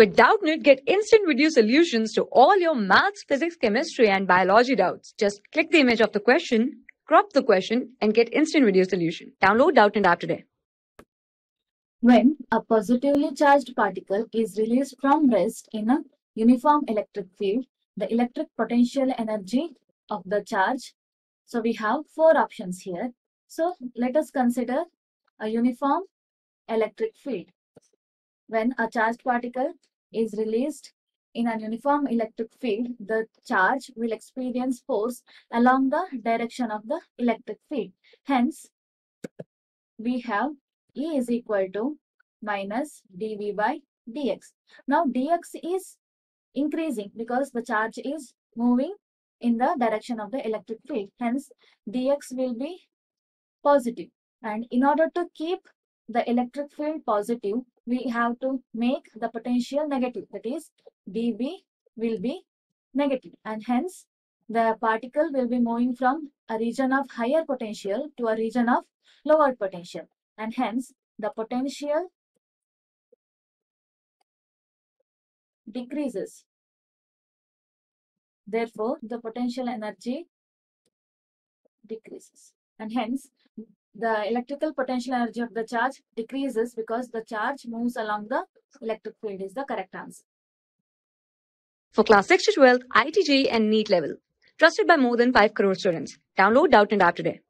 With Doubtnut, get instant video solutions to all your maths, physics, chemistry, and biology doubts. Just click the image of the question, crop the question, and get instant video solution. Download Doubtnut app today. When a positively charged particle is released from rest in a uniform electric field, the electric potential energy of the charge. So we have four options here. So let us consider a uniform electric field. When a charged particle is released in an uniform electric field, the charge will experience force along the direction of the electric field. Hence, we have E is equal to minus dV by dx. Now dx is increasing because the charge is moving in the direction of the electric field. Hence, dx will be positive. And in order to keep the electric field positive, we have to make the potential negative. That is, dV will be negative. And hence, the particle will be moving from a region of higher potential to a region of lower potential. And hence, the potential decreases. Therefore, the potential energy decreases. And hence, the electrical potential energy of the charge decreases because the charge moves along the electric field is the correct answer. For class 6 to 12, IIT JEE and NEET level. Trusted by more than 5 crore students. Download Doubtnut app today.